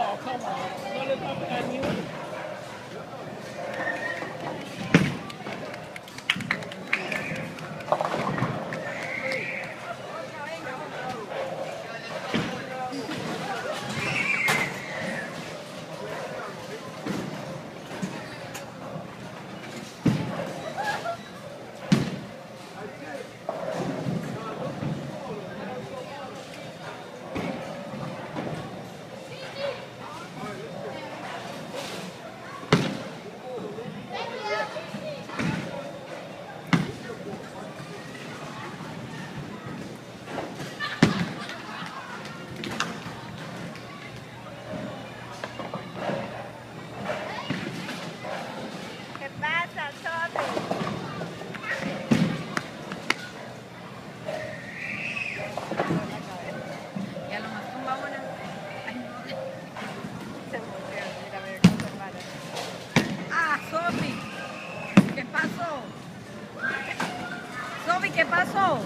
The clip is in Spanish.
Oh, come on. Pasó? Sofi, ¿qué pasó?